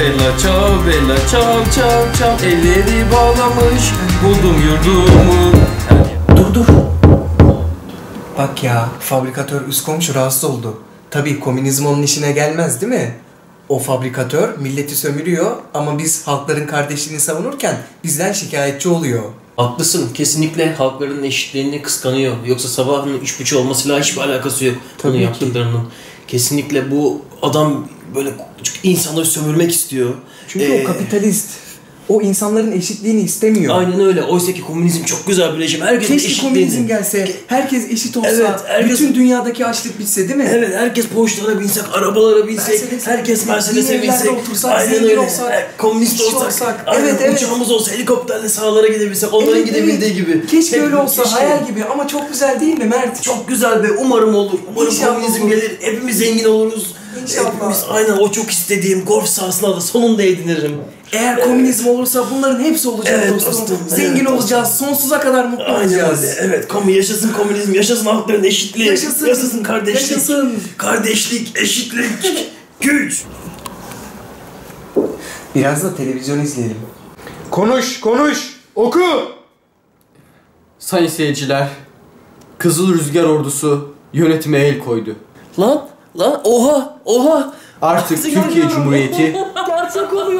bella ciao bella ciao ciao ciao Elleri bağlamış buldum yurdumu Dur dur. Bak ya fabrikatör üst komşu rahatsız oldu. Tabii komünizm onun işine gelmez değil mi? O fabrikatör milleti sömürüyor ama biz halkların kardeşliğini savunurken bizden şikayetçi oluyor. Haklısın. Kesinlikle halkların eşitliğini kıskanıyor. Yoksa sabahın üç buçuk olmasıyla hiçbir alakası yok. Tabii Bunu yaptıklarının. Kesinlikle bu adam böyle insanları sömürmek istiyor. Çünkü Ee, o kapitalist. O insanların eşitliğini istemiyor. Aynen öyle. Oysa ki komünizm çok güzel bir rejim. Herkesin Keşke eşitliğini. komünizm gelse, herkes eşit olsa, Evet, herkes- bütün dünyadaki açlık bitse değil mi? Evet herkes Porsche'lara binsek, arabalara binsek, Mercedes- herkes Mercedes'e binsek, otursak, aynen öyle. olsak, komünist olsak, olsak. aynen, Evet, evet. uçağımız olsa, helikopterle sahalara gidebilsek, onların Evet, gidebildiği evet. gibi. Keşke Hep- öyle olsa, keşke. hayal gibi ama çok güzel değil mi Mert? Çok güzel be, umarım olur. Umarım İnşallah komünizm olur. gelir, hepimiz zengin oluruz. İnşallah. Hepimiz aynen o çok istediğim golf sahasına da sonunda edinirim. Eğer komünizm olursa bunların hepsi olacak Evet dostum. dostum, Zengin evet olacağız, sonsuza kadar mutlu Aynen olacağız. öyle. Evet, komün yaşasın komünizm, yaşasın halkların eşitliği, Yaşasın. kardeşlik, Yaşasın. kardeşlik, eşitlik, güç. Biraz da televizyon izleyelim. Konuş, konuş, oku. Sayın seyirciler Kızıl Rüzgar Ordusu yönetime el koydu. Lan, lan, oha, oha. Artık Türkiye Cumhuriyeti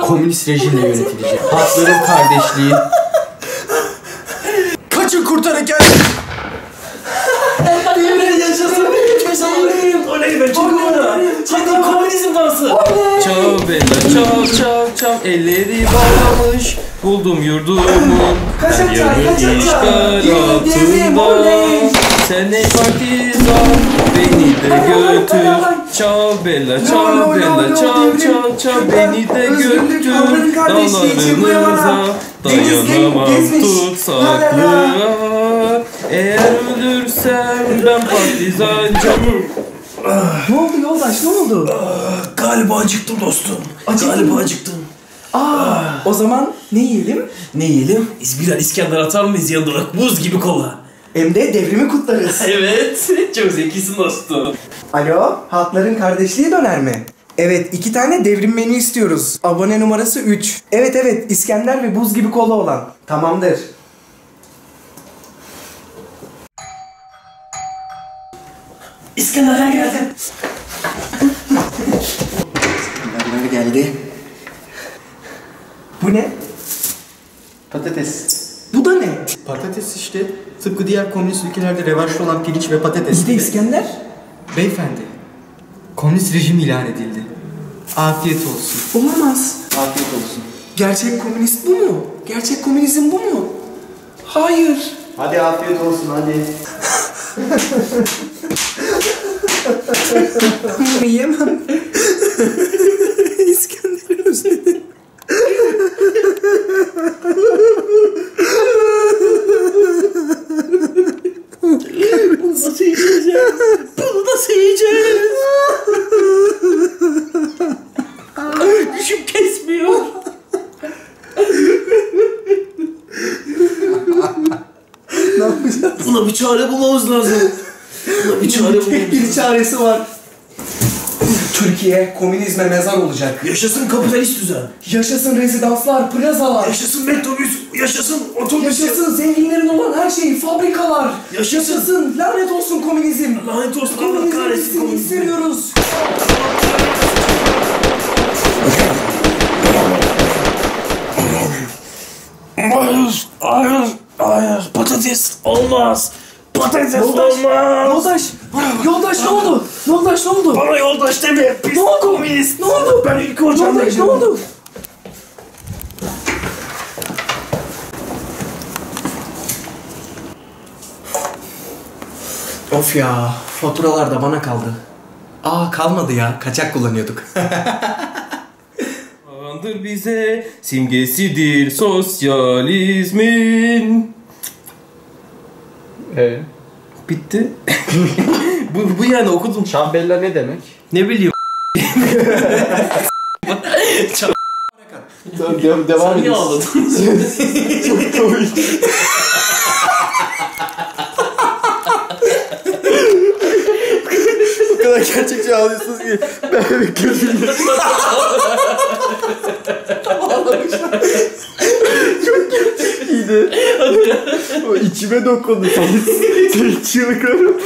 komünist rejimle yönetilecek. Halkların kardeşliği Kaçın kurtarın gel. yaşasın. Yaşasın. Oley be çok orada. Hadi komünizm dansı. Ciao bella ciao ciao ciao Elleri bağlamış buldum yurdumu Her yanım kaçak çay. işgal Gidelim, altında oley. Sen ey partizan beni de götür Ciao bella lo, bella devrim. ciao ciao beni de götür. Dağlarınıza dayanamam tutsaklığa Eğer ölürsem ben partizancım Ne oldu yoldaş, ne oldu? Galiba acıktım dostum. Acıktın Galiba mı? acıktım. Aa, o zaman ne yiyelim? Ne yiyelim? Birer İskender atar mıyız yanında olarak? Buz gibi kola. Hem de devrimi kutlarız. Evet. Çok zekisin dostum. Alo, halkların kardeşliği döner mi? Evet, iki tane devrim menü istiyoruz. Abone numarası 3. Evet evet, İskender ve buz gibi kola olan. Tamamdır. İskenderler geldi. İskenderler geldi. Bu ne? Patates. Ne? Patates işte. Tıpkı diğer komünist ülkelerde revaçta olan pirinç ve patates. Bir de İskender. Beyefendi. Komünist rejim ilan edildi. Afiyet olsun. Olamaz. Afiyet olsun. Gerçek komünist bu mu? Gerçek komünizm bu mu? Hayır. Hadi afiyet olsun hadi. Yiyemem. Buna bir çare bulmamız lazım. Buna bir çare Tek bulmamız bir çaresi var. Türkiye komünizme mezar olacak. Yaşasın kapitalist düzen. Yaşasın rezidanslar, plazalar. Yaşasın metrobüs. Yaşasın otobüs. Yaşasın zenginlerin olan her şey, fabrikalar. Yaşasın. Yaşasın, lanet olsun komünizm. Lanet olsun Allah Komünizm kahretsin bitsin komünizm. istemiyoruz. Hayır, hayır. Patates olmaz. Patates Yoldaş, olmaz. Yoldaş, yoldaş ne oldu? Yoldaş ne oldu? Bana yoldaş deme. Pis Ne oldu? komünist. Ne oldu? Ben ilk hocamla Yoldaş ne oldu? Of ya, faturalar da bana kaldı. Aa kalmadı ya, kaçak kullanıyorduk. Andır bize simgesidir sosyalizmin. Ee, Bitti. bu, bu yani okudum. Şambella ne demek? Ne bileyim. Tamam, devam, devam Niye ağladın? Çok komik. kadar gerçekçi ağlıyorsunuz ki ben bekliyorum. Ağlamışlar. Çok gerçekçiydi. o içime dokundu. Çığlıklarım.